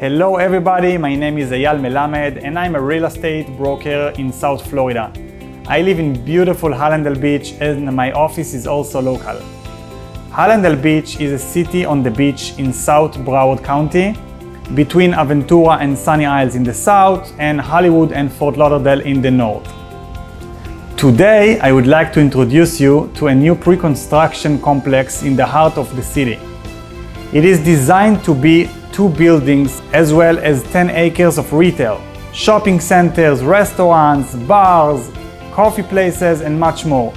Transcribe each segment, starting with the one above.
Hello everybody, my name is Eyal Melamed and I'm a real estate broker in South Florida. I live in beautiful Hallandale Beach and my office is also local. Hallandale Beach is a city on the beach in South Broward County between Aventura and Sunny Isles in the south and Hollywood and Fort Lauderdale in the north. Today I would like to introduce you to a new pre-construction complex in the heart of the city. It is designed to be two buildings as well as 10 acres of retail, shopping centers, restaurants, bars, coffee places and much more.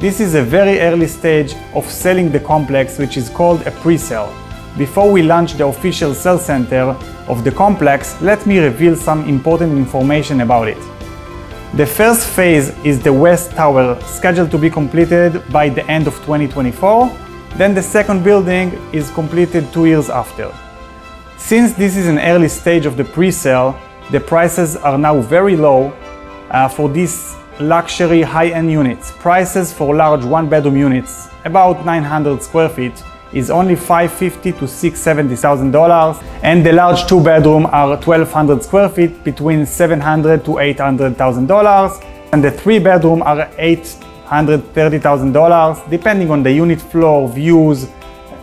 This is a very early stage of selling the complex which is called a pre-sale. Before we launch the official sales center of the complex, let me reveal some important information about it. The first phase is the West Tower, scheduled to be completed by the end of 2024. Then the second building is completed two years after. Since this is an early stage of the pre-sale, the prices are now very low uh, for these luxury high-end units. Prices for large one-bedroom units, about 900 square feet, is only 550 to 670,000 dollars, and the large two-bedroom are 1,200 square feet, between 700 to 800,000 dollars, and the three-bedroom are 830,000 dollars, depending on the unit floor, views,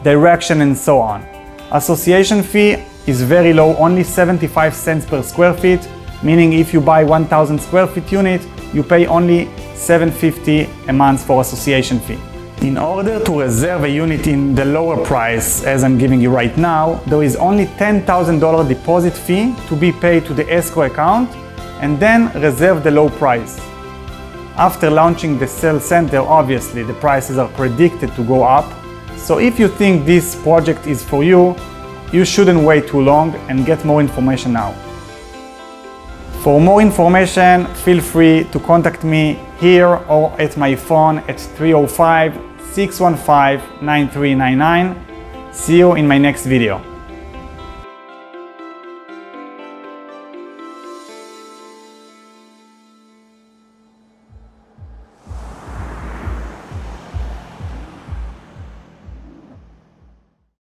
direction, and so on. Association fee is very low, only 75 cents per square feet, meaning if you buy 1000 square feet unit, you pay only 750 a month for association fee. In order to reserve a unit in the lower price, as I'm giving you right now, there is only $10,000 deposit fee to be paid to the escrow account and then reserve the low price. After launching the sales center, obviously the prices are predicted to go up so if you think this project is for you, you shouldn't wait too long and get more information now. For more information, feel free to contact me here or at my phone at 305 615 9399. See you in my next video.